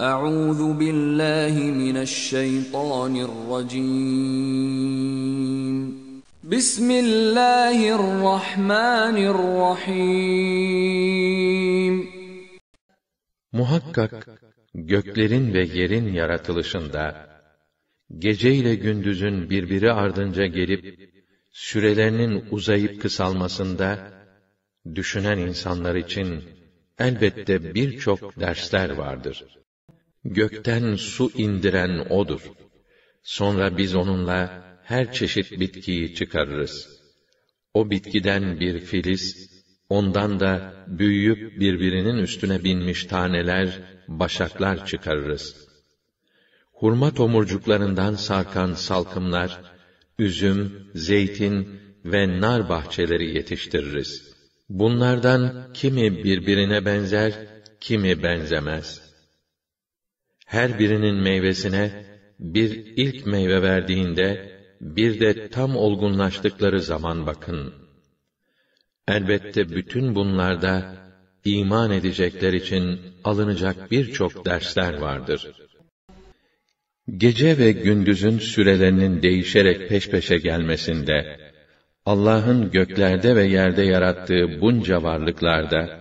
Euzu billahi mineşşeytanirracim. Bismillahirrahmanirrahim. Muhakkak göklerin ve yerin yaratılışında gece ile gündüzün birbiri ardınca gelip sürelerinin uzayıp kısalmasında düşünen insanlar için elbette birçok dersler vardır. Gökten su indiren O'dur. Sonra biz onunla her çeşit bitkiyi çıkarırız. O bitkiden bir filiz, ondan da büyüyüp birbirinin üstüne binmiş taneler, başaklar çıkarırız. Hurma tomurcuklarından sarkan salkımlar, üzüm, zeytin ve nar bahçeleri yetiştiririz. Bunlardan kimi birbirine benzer, kimi benzemez. Her birinin meyvesine bir ilk meyve verdiğinde bir de tam olgunlaştıkları zaman bakın. Elbette bütün bunlarda iman edecekler için alınacak birçok dersler vardır. Gece ve gündüzün sürelerinin değişerek peş peşe gelmesinde, Allah'ın göklerde ve yerde yarattığı bunca varlıklarda,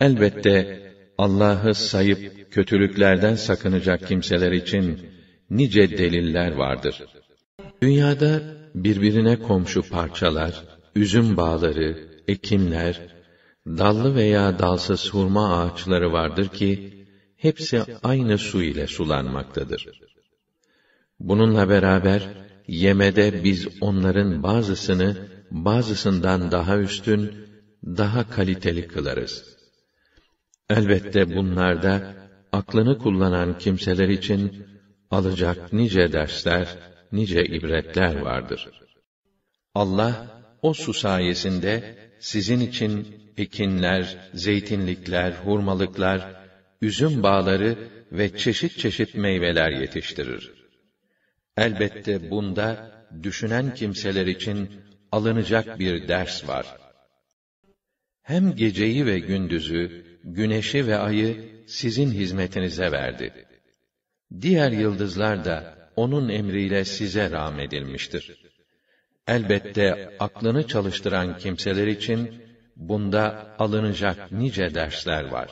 elbette Allah'ı sayıp kötülüklerden sakınacak kimseler için nice deliller vardır. Dünyada birbirine komşu parçalar, üzüm bağları, ekinler, dallı veya dalsız hurma ağaçları vardır ki, hepsi aynı su ile sulanmaktadır. Bununla beraber, yemede biz onların bazısını, bazısından daha üstün, daha kaliteli kılarız. Elbette bunlarda, aklını kullanan kimseler için, alacak nice dersler, nice ibretler vardır. Allah, o su sayesinde, sizin için ekinler, zeytinlikler, hurmalıklar, üzüm bağları ve çeşit çeşit meyveler yetiştirir. Elbette bunda düşünen kimseler için alınacak bir ders var. Hem geceyi ve gündüzü, güneşi ve ayı sizin hizmetinize verdi. Diğer yıldızlar da onun emriyle size rahmedilmiştir. Elbette aklını çalıştıran kimseler için bunda alınacak nice dersler var.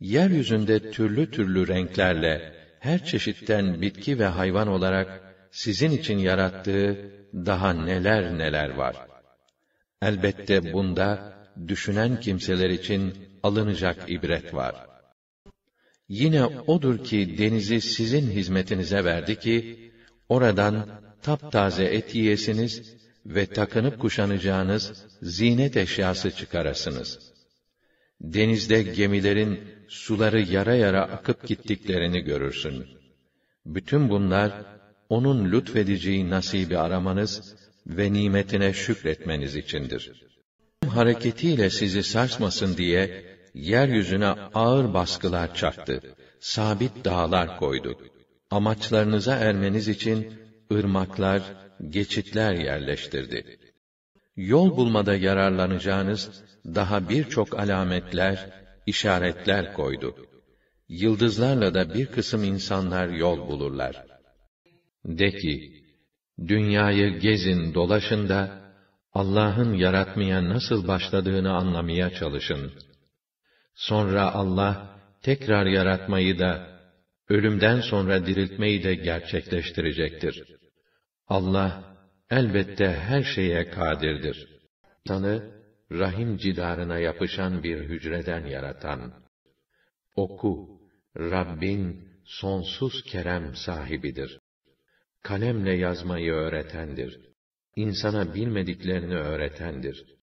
Yeryüzünde türlü türlü renklerle her çeşitten bitki ve hayvan olarak sizin için yarattığı daha neler neler var. Elbette bunda düşünen kimseler için alınacak ibret var. Yine odur ki denizi sizin hizmetinize verdi ki oradan taptaze et yiyesiniz ve takınıp kuşanacağınız zinet eşyası çıkarasınız. Denizde gemilerin suları yara yara akıp gittiklerini görürsün. Bütün bunlar onun lütfedeceği nasibi aramanız ve nimetine şükretmeniz içindir. Hareketiyle sizi sarsmasın diye yeryüzüne ağır baskılar çaktı. Sabit dağlar koydu. Amaçlarınıza ermeniz için ırmaklar, geçitler yerleştirdi. Yol bulmada yararlanacağınız daha birçok alametler, işaretler koydu. Yıldızlarla da bir kısım insanlar yol bulurlar. De ki, dünyayı gezin dolaşın da, Allah'ın yaratmaya nasıl başladığını anlamaya çalışın. Sonra Allah, tekrar yaratmayı da, ölümden sonra diriltmeyi de gerçekleştirecektir. Allah, elbette her şeye kadirdir. İnsanı, rahim cidarına yapışan bir hücreden yaratan. Oku, Rabbin sonsuz kerem sahibidir. Kalemle yazmayı öğretendir. İnsana bilmediklerini öğretendir.